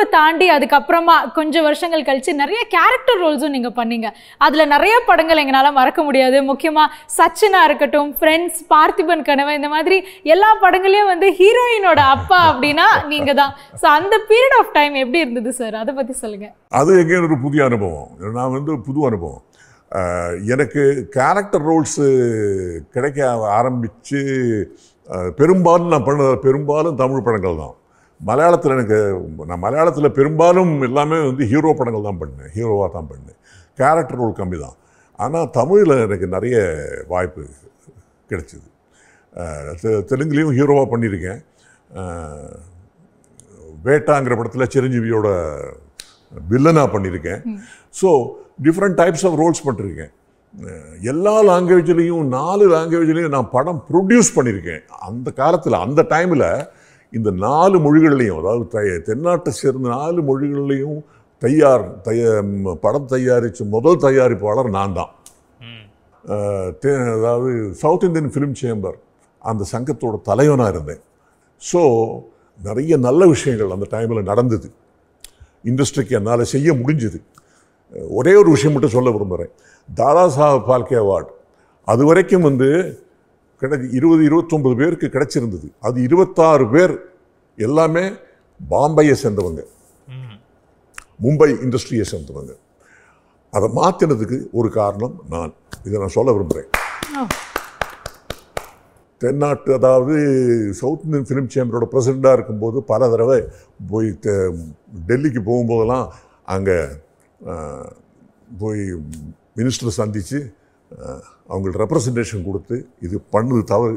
ஹீரோவை தாண்டி அதுக்கப்புறமா கொஞ்சம் வருஷங்கள் கழிச்சு நிறைய கேரக்டர் ரோல்ஸும் நீங்க பண்ணீங்க. அதுல நிறைய படங்கள் எங்களால மறக்க முடியாது. முக்கியமா சச்சினா இருக்கட்டும் ஃப்ரெண்ட்ஸ் பார்த்திபன் கனவு இந்த மாதிரி எல்லா படங்களையும் வந்து ஹீரோயினோட அப்பா அப்படின்னா நீங்க தான் ஸோ அந்த பீரியட் ஆஃப் டைம் எப்படி இருந்தது சார் அதை பத்தி சொல்லுங்க. அது எங்கே ஒரு புதிய அனுபவம். நான் வந்து புது அனுபவம். எனக்கு கேரக்டர் ரோல்ஸு கிடைக்க ஆரம்பித்து பெரும்பாலும் நான் பண்ண பெரும்பாலும் தமிழ் படங்கள் தான் மலையாளத்தில் எனக்கு நான் மலையாளத்தில் பெரும்பாலும் எல்லாமே வந்து ஹீரோ படங்கள் தான் பண்ணேன். ஹீரோவாக தான் பண்ணேன். கேரக்டர் ரோல் கம்மி தான் ஆனால் தமிழில் எனக்கு நிறைய வாய்ப்பு கிடைச்சிது. தெலுங்குலேயும் ஹீரோவாக பண்ணியிருக்கேன் வேட்டாங்கிற படத்தில் சிரஞ்சீவியோட வில்லனாக பண்ணியிருக்கேன் so different types of roles பண்ணிருக்கேன் எல்லா லாங்குவேஜ்லேயும் நாலு லாங்குவேஜ்லேயும் நான் படம் ப்ரொடியூஸ் பண்ணியிருக்கேன் அந்த காலத்தில் அந்த டைமில் இந்த நாலு மொழிகள்லையும் அதாவது தென்னாட்டை சேர்ந்த நாலு மொழிகள்லையும் தயார் தைய படம் தயாரித்த முதல் தயாரிப்பாளர் நான் தான். அதாவது சவுத் இந்தியன் ஃபிலிம் சேம்பர் அந்த சங்கத்தோட தலைவனாக இருந்தேன். ஸோ நிறைய நல்ல விஷயங்கள் அந்த டைமில் நடந்தது. இண்டஸ்ட்ரிக்கு என்னால் செய்ய முடிஞ்சுது. ஒரே ஒரு விஷயம் மட்டும் சொல்ல விரும்புகிறேன் தாதா சாஹப் பால்கே அவார்டு. அது வரைக்கும் வந்து கிடை இருபது இருபத்தொம்பது பேருக்கு கிடைச்சிருந்தது. அது இருபத்தாறு பேர் எல்லாமே பாம்பையை சேர்ந்தவங்க. மும்பை இண்டஸ்ட்ரியை சேர்ந்தவங்க. அதை மாற்றினதுக்கு ஒரு காரணம் நான். இதை நான் சொல்ல விரும்புகிறேன் தென்னாட்டு அதாவது சவுத் இந்தியன் ஃபிலிம் சேம்பரோட பிரசிடெண்ட்டாக இருக்கும்போது பல தடவை போய் டெல்லிக்கு போகும்போதெல்லாம் அங்கே போய் மினிஸ்டரை சந்தித்து அவங்களுக்கு ரெப்ரசன்டேஷன் கொடுத்து இது பண்ணது தவறு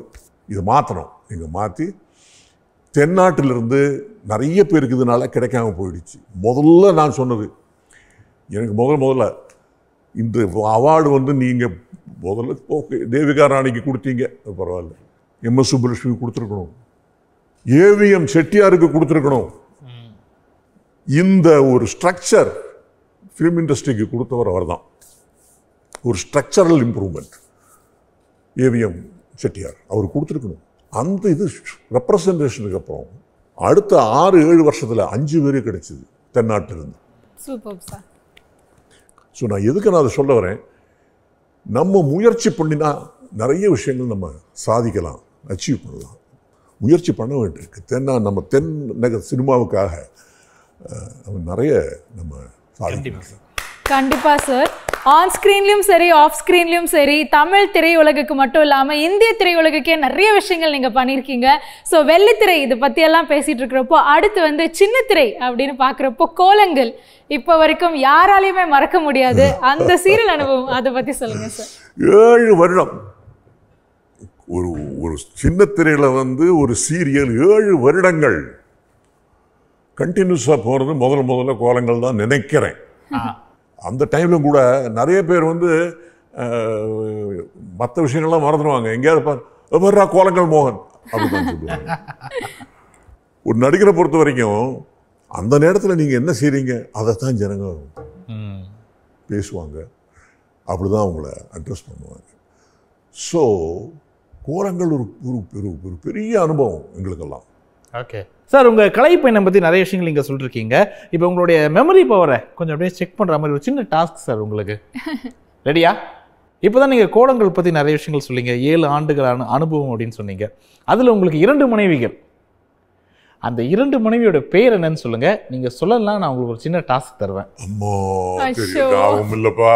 இது மாற்றணும் நீங்கள் மாற்றி தென்னாட்டிலிருந்து நிறைய பேருக்கு இதனால கிடைக்காம போயிடுச்சு. முதல்ல நான் சொன்னது எனக்கு முதல் முதல்ல இந்த அவார்டு வந்து நீங்கள் முதல்ல ஓகே தேவிகா ராணிக்கு கொடுத்தீங்க. பரவாயில்ல. எம்எஸ் சுப்புலட்சுமி கொடுத்துருக்கணும். ஏவிஎம் செட்டியாருக்கு கொடுத்துருக்கணும். இந்த ஒரு ஸ்ட்ரக்சர் ஃபிலிம் இண்டஸ்ட்ரிக்கு கொடுத்தவர் அவர் தான் ஒரு ஸ்ட்ரக்சரல் இம்ப்ரூவ்மெண்ட் ஏவிஎம் செட்டியார். அவர் கொடுத்துருக்கணும். அந்த இது ரெப்ரசன்டேஷனுக்கு அப்புறம் அடுத்த ஆறு ஏழு வருஷத்தில் அஞ்சு பேர் கிடைச்சிது தென்னாட்டிலிருந்து. ஸோ நான் எதுக்கு நான் அதை சொல்ல வரேன்? நம்ம முயற்சி பண்ணினா நிறைய விஷயங்கள் நம்ம சாதிக்கலாம் அச்சீவ் பண்ணலாம். முயற்சி பண்ண வேண்டியிருக்கு. தென்னா நம்ம தென் நகர சினிமாவுக்காக நிறைய நம்ம சாதிக்கலாம். கண்டிப்பா சார் ஆன் ஸ்க்ரீன்லயும் சரி ஆஃப் ஸ்க்ரீன்லயும் சரி தமிழ் திரையுலகுக்கு மட்டும் இல்லாம இந்திய திரையுலகுக்கே நிறைய விஷயங்கள் நீங்க பண்ணியிருக்கீங்க ஸோ வெள்ளித்திரை இது பத்தி எல்லாம் பேசிட்டு இருக்கிறப்போ அடுத்து வந்து சின்ன திரை அப்படின்னு பாக்குறப்போ கோலங்கள். இப்போ வரைக்கும் யாராலையுமே மறக்க முடியாது. அந்த சீரியல் அனுபவம் அதை பத்தி சொல்லுங்க சார் ஏழு வருடம். ஒரு ஒரு சின்ன திரையில வந்து ஒரு சீரியல் ஏழு வருடங்கள். கண்டினியூஸாக போகிறது முதல்ல முதல்ல கோலங்கள் தான் நினைக்கிறேன். அந்த டைமில் கூட நிறைய பேர் வந்து மற்ற விஷயங்கள்லாம் மறந்துடுவாங்க. எங்கேயாவது பார் வர்றா கோலங்கள் மோகன்? அப்படின்னு சொல்லுவாங்க. ஒரு நடிகரை பொறுத்த வரைக்கும் அந்த நேரத்தில் நீங்கள் என்ன செய்கிறீங்க அதை தான் ஜனங்க. பேசுவாங்க. அப்படி தான் அவங்கள அட்ரஸ் பண்ணுவாங்க. ஸோ கோலங்கள் ஒரு- ஒரு பெரிய அனுபவம் எங்களுக்கெல்லாம். ஓகே சார் உங்கள் கலை பயணம் பற்றி நிறைய விஷயங்கள் நீங்கள் சொல்லிருக்கீங்க. இப்போ உங்களுடைய மெமரி பவரை கொஞ்சம் அப்படியே செக் பண்ணுற மாதிரி ஒரு சின்ன டாஸ்க் சார் உங்களுக்கு. ரெடியா இப்போ தான் நீங்கள் கோலங்கள் பற்றி நிறைய விஷயங்கள் சொன்னீங்க. ஏழு ஆண்டுகள் அனு அனுபவம் அப்படின்னு சொன்னீங்க. அதில் உங்களுக்கு இரண்டு மனைவிகள். அந்த இரண்டு மனைவியோட பேர் என்னன்னு சொல்லுங்க. நீங்க சொல்லலாம் நான் உங்களுக்கு ஒரு சின்ன டாஸ்க் தருவேன். அம்மா ஞாபகம் இல்லைப்பா.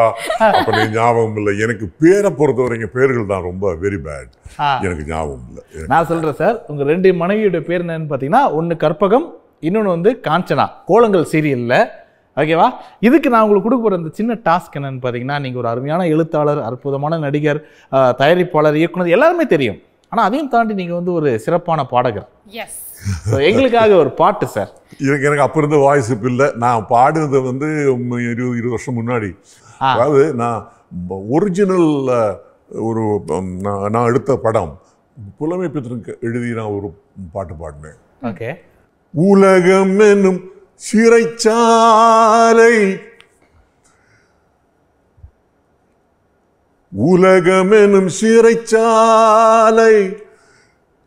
அப்ப நீ ஞாபகம் இல்லை. எனக்கு பேரை பொறுத்த வரைக்கும் பேர்கள் தான் ரொம்ப வெரி பேட். எனக்கு ஞாபகம் இல்லை. நான் சொல்றேன் சார் உங்க ரெண்டு மனைவியோட பேர் என்னன்னு பார்த்தீங்கன்னா ஒன்று கற்பகம் இன்னொன்று வந்து காஞ்சனா. கோலங்கள் சீரியல்ல ஓகேவா இதுக்கு நான் உங்களுக்கு கொடுக்க போகிற இந்த சின்ன டாஸ்க் என்னன்னு பார்த்தீங்கன்னா நீங்கள் ஒரு அருமையான எழுத்தாளர் அற்புதமான நடிகர் தயாரிப்பாளர் இயக்குனர் எல்லாருமே தெரியும். ஆனால் அதையும் தாண்டி நீங்கள் வந்து ஒரு சிறப்பான பாடகர். எஸ் எங்களுக்காக ஒரு பாட்டு சார் எனக்கு எனக்கு அப்போ இருந்த வாய்ஸ் இப்போ இல்லை. நான் பாடுனது வந்து இருபது இருபது வருஷம் முன்னாடி. அதாவது நான் ஒரிஜினல் ஒரு நான் நான் எடுத்த படம் புலமை எழுதி நான் ஒரு பாட்டு பாடினேன். ஓகே உலகம் என்னும் சிறைச்சாலை உலகமெனும் சிறைச்சாலை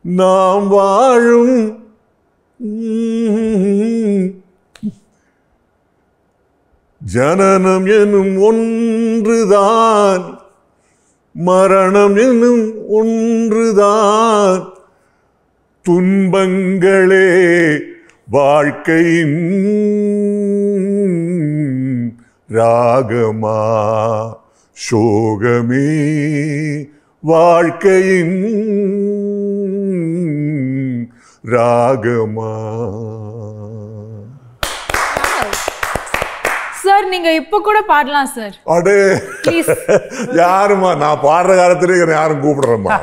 நாம் வாழும். ஜனனம் எனும் ஒன்றுதான் மரணம் எனும் ஒன்றுதான். துன்பங்களே வாழ்க்கையின் ராகமா. சோகமே வாழ்க்கையின் ராகமா. சார் நீங்க இப்ப கூட பாடலாம் சார் அடே ப்ளீஸ் யாருமா நான் பாடுற காலத்திலே யாரும் கூப்பிடுறேம்மா.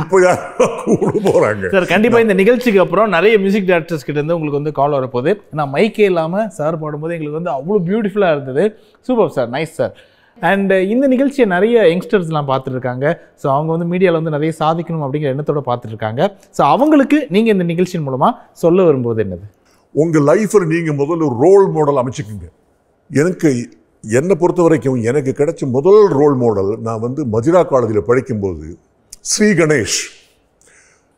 இப்போ யாரும் கூப்பிட போறாங்க? சார் கண்டிப்பா இந்த நிகழ்ச்சிக்கு அப்புறம் நிறைய மியூசிக் டேரக்டர்ஸ் கிட்ட இருந்து உங்களுக்கு வந்து கால் வரப்போகுது. நான் மைக்கே இல்லாம சார் பாடும்போது எங்களுக்கு வந்து அவ்வளோ பியூட்டிஃபுல்லா இருந்தது. Super sir nice sir and இந்த நிகழ்ச்சியை நிறைய யங்ஸ்டர்ஸ்லாம் பார்த்துட்டு இருக்காங்க ஸோ அவங்க வந்து மீடியாவில் வந்து நிறைய சாதிக்கணும் அப்படிங்கிற எண்ணத்தோட பார்த்துட்டு இருக்காங்க ஸோ அவங்களுக்கு நீங்கள் இந்த நிகழ்ச்சியின் மூலமாக சொல்ல வரும்போது என்னது? உங்க லைஃப்ல நீங்க முதல்ல ஒரு ரோல் மாடல் அமைச்சுக்குங்க. எனக்கு என்னை பொறுத்த வரைக்கும் எனக்கு கிடைச்ச முதல் ரோல் மாடல் நான் வந்து மதுரா காலேஜில் படிக்கும்போது ஸ்ரீ கணேஷ்.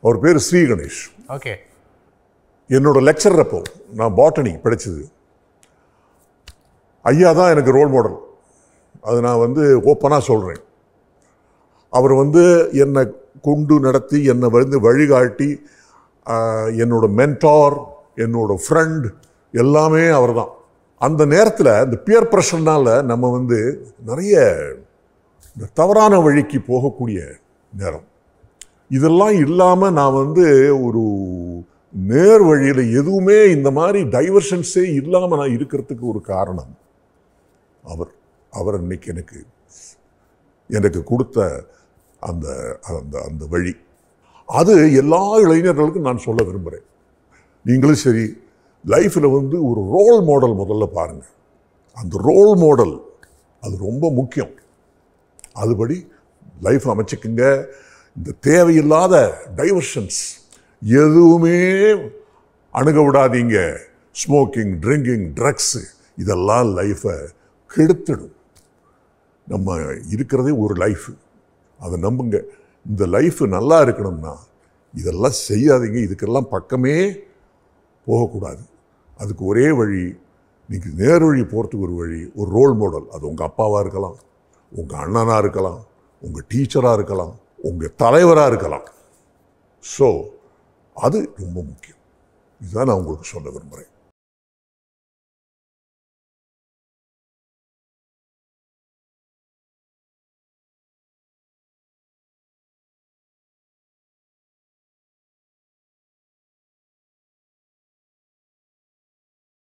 அவர் பேர் ஸ்ரீ கணேஷ். ஓகே என்னோட லெக்சர் அப்போ. நான் பாட்டனி படித்தது ஐயா தான் எனக்கு ரோல் மாடல் அது நான் வந்து ஓப்பனாக சொல்கிறேன் அவர் வந்து என்னை கொண்டு நடத்தி என்னை வந்து வழிகாட்டி என்னோட மென்டார் என்னோட ஃப்ரெண்ட் எல்லாமே அவர் தான் அந்த நேரத்தில் இந்த பியர் ப்ரெஷர்னால் நம்ம வந்து நிறைய இந்த தவறான வழிக்கு போகக்கூடிய நேரம். இதெல்லாம் இல்லாமல் நான் வந்து ஒரு நேர் வழியில் எதுவுமே இந்த மாதிரி டைவர்ஷன்ஸே இல்லாமல் நான் இருக்கிறதுக்கு ஒரு காரணம் அவர். அவர் இன்னைக்கு எனக்கு எனக்கு கொடுத்த அந்த அந்த அந்த வழி. அது எல்லா இளைஞர்களுக்கும் நான் சொல்ல விரும்புகிறேன் நீங்களும் சரி லைஃப்பில் வந்து ஒரு ரோல் மாடல் முதல்ல பாருங்கள் அந்த ரோல் மாடல் அது ரொம்ப முக்கியம். அதுபடி லைஃப் அமைச்சுக்குங்க. இந்த தேவையில்லாத டைவர்ஷன்ஸ் எதுவுமே அணுக விடாதீங்க. ஸ்மோக்கிங் ட்ரிங்கிங் ட்ரக்ஸு இதெல்லாம் லைஃப்பை கெடுத்துடும். நம்ம இருக்கிறதே ஒரு லைஃப் அதை நம்புங்க. இந்த லைஃப் நல்லா இருக்கணும்னா இதெல்லாம் செய்யாதீங்க. இதுக்கெல்லாம் பக்கமே போகக்கூடாது. அதுக்கு ஒரே வழி நீங்கள் நேர் வழி போகிறதுக்கு ஒரு வழி ஒரு ரோல் மாடல் அது உங்கள் அப்பாவாக இருக்கலாம் உங்கள் அண்ணனாக இருக்கலாம் உங்கள் டீச்சராக இருக்கலாம் உங்கள் தலைவராக இருக்கலாம். ஸோ அது ரொம்ப முக்கியம். இதுதான் நான் உங்களுக்கு சொல்ல விரும்புகிறேன்